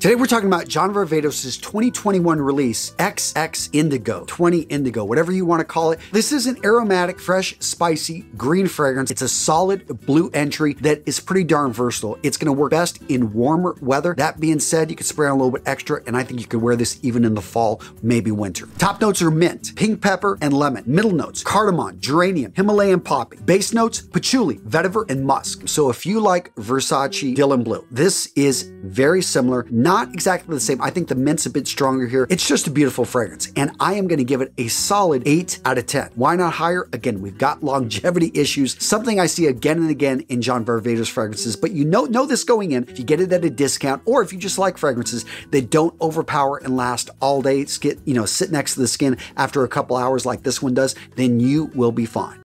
Today we're talking about John Varvatos' 2021 release, XX Indigo, 20 Indigo, whatever you want to call it. This is an aromatic, fresh, spicy, green fragrance. It's a solid blue entry that is pretty darn versatile. It's going to work best in warmer weather. That being said, you can spray on a little bit extra, and I think you can wear this even in the fall, maybe winter. Top notes are mint, pink pepper, and lemon. Middle notes, cardamom, geranium, Himalayan poppy. Base notes, patchouli, vetiver, and musk. So if you like Versace Dylan Blue, this is very similar. Not exactly the same. I think the mint's a bit stronger here. It's just a beautiful fragrance, and I am going to give it a solid 8 out of 10. Why not higher? Again, we've got longevity issues, something I see again and again in John Varvatos fragrances, but you know, know this going in. If you get it at a discount, or if you just like fragrances that don't overpower and last all day, you know, sit next to the skin after a couple hours like this one does, then you will be fine.